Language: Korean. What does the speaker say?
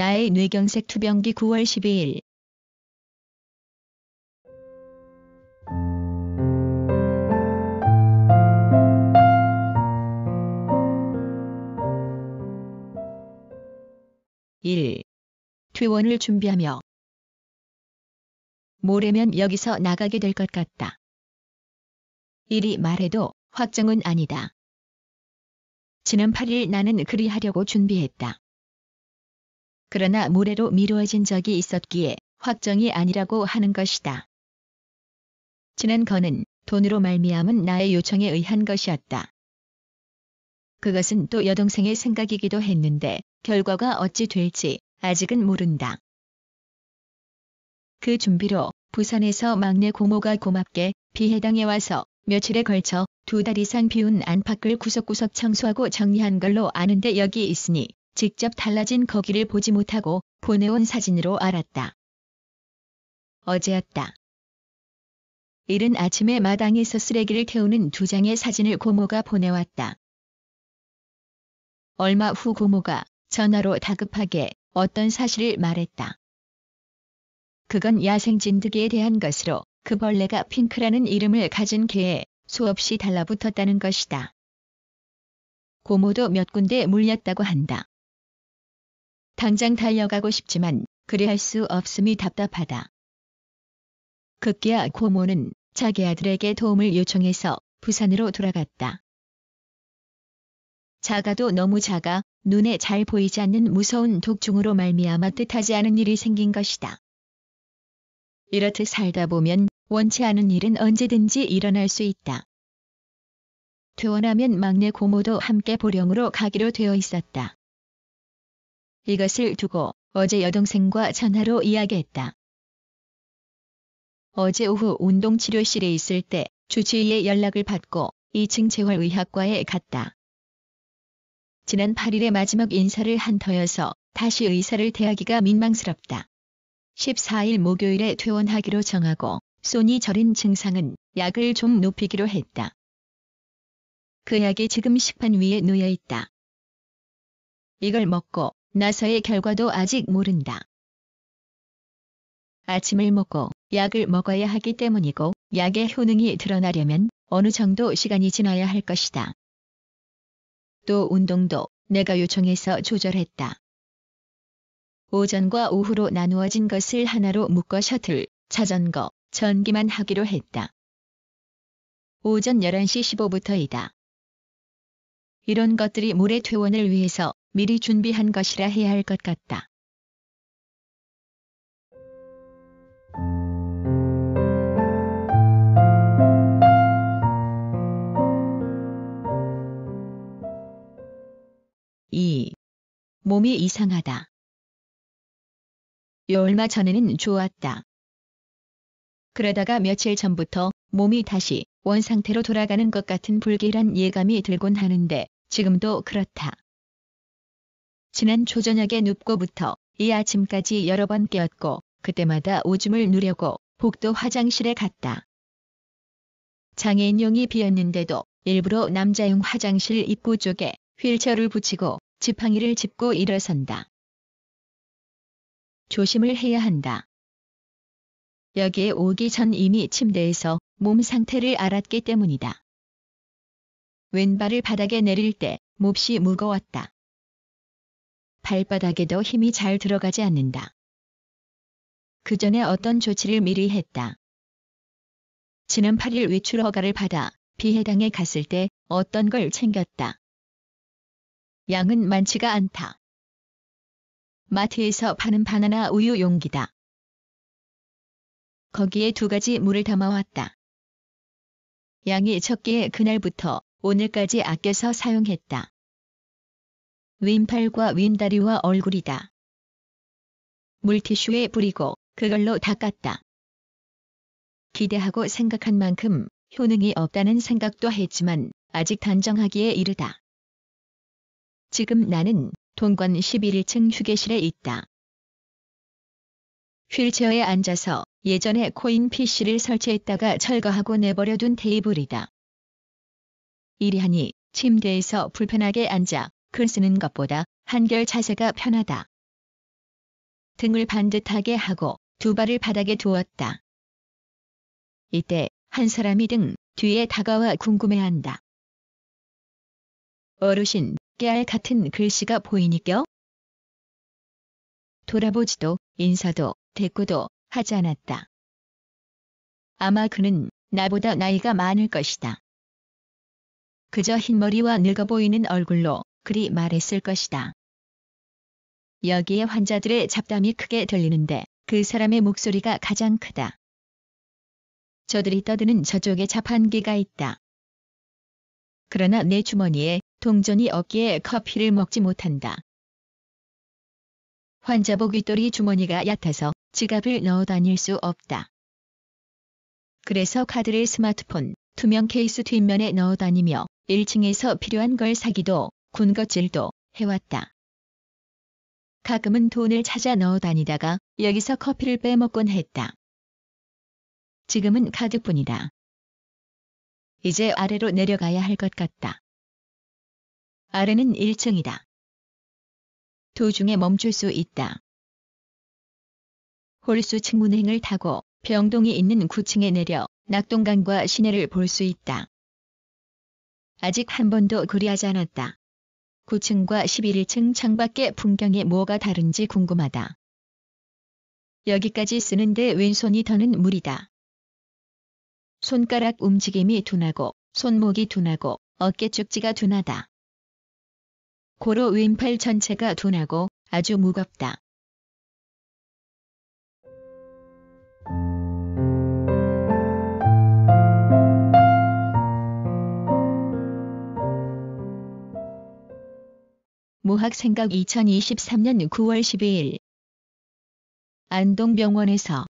나의 뇌경색 투병기 9월 12일 일 퇴원을 준비하며 모레면 여기서 나가게 될 것 같다. 이리 말해도 확정은 아니다. 지난 8일 나는 그리하려고 준비했다. 그러나 모레로 미루어진 적이 있었기에 확정이 아니라고 하는 것이다. 지난 건은 돈으로 말미암은 나의 요청에 의한 것이었다. 그것은 또 여동생의 생각이기도 했는데 결과가 어찌 될지 아직은 모른다. 그 준비로 부산에서 막내 고모가 고맙게 비해당에 와서 며칠에 걸쳐 두 달 이상 비운 안팎을 구석구석 청소하고 정리한 걸로 아는데 여기 있으니 직접 달라진 거기를 보지 못하고 보내온 사진으로 알았다. 어제였다. 이른 아침에 마당에서 쓰레기를 태우는 두 장의 사진을 고모가 보내왔다. 얼마 후 고모가 전화로 다급하게 어떤 사실을 말했다. 그건 야생 진드기에 대한 것으로 그 벌레가 핑크라는 이름을 가진 개에 수없이 달라붙었다는 것이다. 고모도 몇 군데 물렸다고 한다. 당장 달려가고 싶지만 그리할 수 없음이 답답하다. 급기야 고모는 자기 아들에게 도움을 요청해서 부산으로 돌아갔다. 작아도 너무 작아 눈에 잘 보이지 않는 무서운 독중으로 말미암아 뜻하지 않은 일이 생긴 것이다. 이렇듯 살다 보면 원치 않은 일은 언제든지 일어날 수 있다. 퇴원하면 막내 고모도 함께 보령으로 가기로 되어 있었다. 이것을 두고 어제 여동생과 전화로 이야기했다. 어제 오후 운동치료실에 있을 때 주치의의 연락을 받고 2층 재활의학과에 갔다. 지난 8일에 마지막 인사를 한 터여서 다시 의사를 대하기가 민망스럽다. 14일 목요일에 퇴원하기로 정하고 손이 저린 증상은 약을 좀 높이기로 했다. 그 약이 지금 식판 위에 놓여 있다. 이걸 먹고 나서의 결과도 아직 모른다. 아침을 먹고 약을 먹어야 하기 때문이고 약의 효능이 드러나려면 어느 정도 시간이 지나야 할 것이다. 또 운동도 내가 요청해서 조절했다. 오전과 오후로 나누어진 것을 하나로 묶어 셔틀, 자전거, 전기만 하기로 했다. 오전 11시 15부터이다. 이런 것들이 모레 퇴원을 위해서 미리 준비한 것이라 해야 할 것 같다. 이 몸이 이상하다. 얼마 전에는 좋았다. 그러다가 며칠 전부터 몸이 다시 원상태로 돌아가는 것 같은 불길한 예감이 들곤 하는데 지금도 그렇다. 지난 초저녁에 눕고부터 이 아침까지 여러 번 깨었고 그때마다 오줌을 누려고 복도 화장실에 갔다. 장애인용이 비었는데도 일부러 남자용 화장실 입구 쪽에 휠체어를 붙이고 지팡이를 짚고 일어선다. 조심을 해야 한다. 여기에 오기 전 이미 침대에서 몸 상태를 알았기 때문이다. 왼발을 바닥에 내릴 때 몹시 무거웠다. 발바닥에도 힘이 잘 들어가지 않는다. 그 전에 어떤 조치를 미리 했다. 지난 8일 외출 허가를 받아 비해당에 갔을 때 어떤 걸 챙겼다. 양은 많지가 않다. 마트에서 파는 바나나 우유 용기다. 거기에 두 가지 물을 담아왔다. 양이 적기에 그날부터 오늘까지 아껴서 사용했다. 왼팔과 왼다리와 얼굴이다. 물티슈에 뿌리고 그걸로 닦았다. 기대하고 생각한 만큼 효능이 없다는 생각도 했지만 아직 단정하기에 이르다. 지금 나는 동관 11층 휴게실에 있다. 휠체어에 앉아서 예전에 코인 PC를 설치했다가 철거하고 내버려둔 테이블이다. 이리하니 침대에서 불편하게 앉아 글 쓰는 것보다 한결 자세가 편하다. 등을 반듯하게 하고 두 발을 바닥에 두었다. 이때 한 사람이 등 뒤에 다가와 궁금해한다. 어르신, 깨알 같은 글씨가 보이니껴? 돌아보지도 인사도 대꾸도 하지 않았다. 아마 그는 나보다 나이가 많을 것이다. 그저 흰머리와 늙어 보이는 얼굴로 그리 말했을 것이다. 여기에 환자들의 잡담이 크게 들리는데 그 사람의 목소리가 가장 크다. 저들이 떠드는 저쪽에 자판기가 있다. 그러나 내 주머니에 동전이 없기에 커피를 먹지 못한다. 환자복 윗돌이 주머니가 얕아서 지갑을 넣어 다닐 수 없다. 그래서 카드를 스마트폰 투명 케이스 뒷면에 넣어 다니며 1층에서 필요한 걸 사기도 군것질도 해왔다. 가끔은 돈을 찾아 넣어 다니다가 여기서 커피를 빼먹곤 했다. 지금은 카드뿐이다. 이제 아래로 내려가야 할 것 같다. 아래는 1층이다. 도중에 멈출 수 있다. 홀수 측문행을 타고 병동이 있는 9층에 내려 낙동강과 시내를 볼 수 있다. 아직 한 번도 그리하지 않았다. 9층과 11층 창밖의 풍경이 뭐가 다른지 궁금하다. 여기까지 쓰는데 왼손이 더는 무리다. 손가락 움직임이 둔하고 손목이 둔하고 어깨 축지가 둔하다. 고로 왼팔 전체가 둔하고 아주 무겁다. 무학생각 2023년 9월 12일. 안동병원에서